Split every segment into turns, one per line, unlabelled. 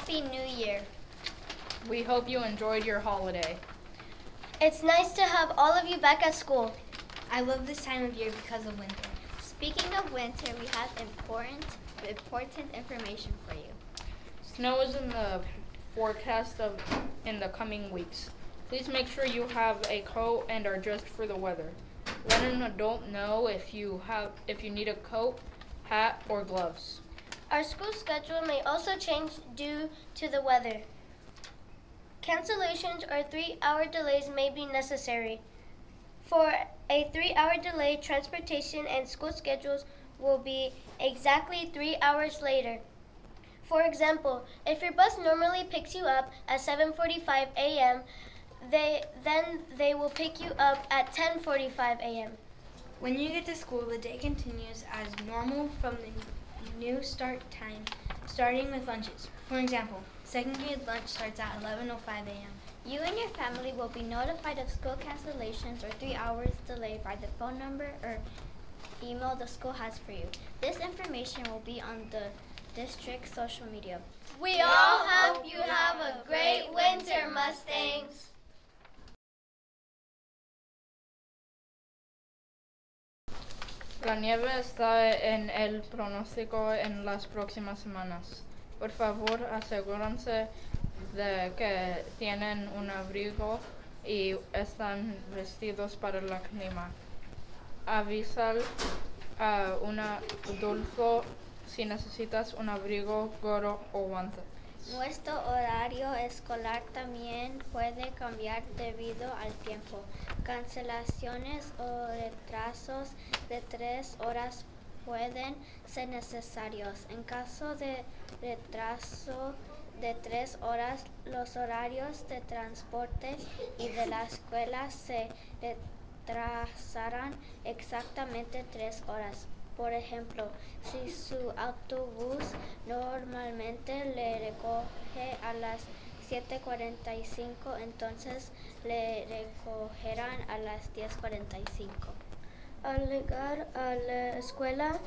Happy New Year.
We hope you enjoyed your holiday.
It's nice to have all of you back at school.
I love this time of year because of winter. Speaking of winter, we have important, important information for you.
Snow is in the forecast of in the coming weeks. Please make sure you have a coat and are dressed for the weather. Let an adult know if you have if you need a coat, hat, or gloves.
Our school schedule may also change due to the weather. Cancellations or three hour delays may be necessary. For a three hour delay, transportation and school schedules will be exactly three hours later. For example, if your bus normally picks you up at 7:45 a.m., they then they will pick you up at 10:45 a.m.
When you get to school, the day continues as normal from the new start time, starting with lunches. For example, second grade lunch starts at 11:05 a.m. You and your family will be notified of school cancellations or three hours delay by the phone number or email the school has for you. This information will be on the district social media.
We all hope you have a great winter, Mustangs.
La nieve está en el pronóstico en las próximas semanas. Por favor, asegúrense de que tienen un abrigo y están vestidos para el clima. Avisar a un adulto si necesitas un abrigo, gorro o guantes.
Nuestro horario escolar también puede cambiar debido al tiempo. Cancelaciones o retrasos de tres horas pueden ser necesarios. En caso de retraso de tres horas, los horarios de transporte y de la escuela se retrasarán exactamente tres horas. Por ejemplo, si su autobús normalmente le recoge a las 7.45, entonces le recogerán a las 10.45.
Al llegar a la escuela,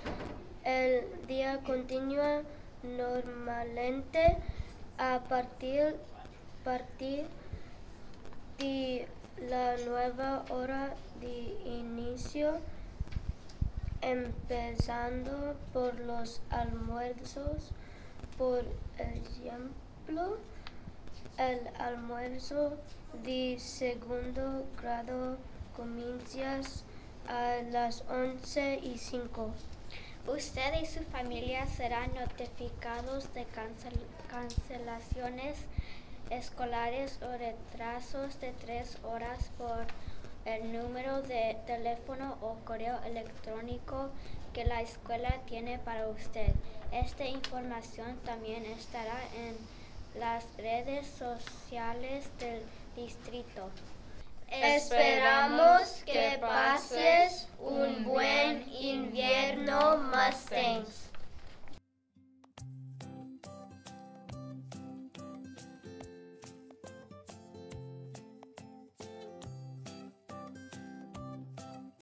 el día continúa normalmente a partir, partir de la nueva hora de inicio empezando por los almuerzos. Por ejemplo, el almuerzo de segundo grado comienza a las 11 y 5.
Usted y su familia serán notificados de cancelaciones escolares o retrasos de tres horas por el número de teléfono o correo electrónico que la escuela tiene para usted. Esta información también estará en las redes sociales del distrito.
Esperamos que pases un buen invierno, Mustangs.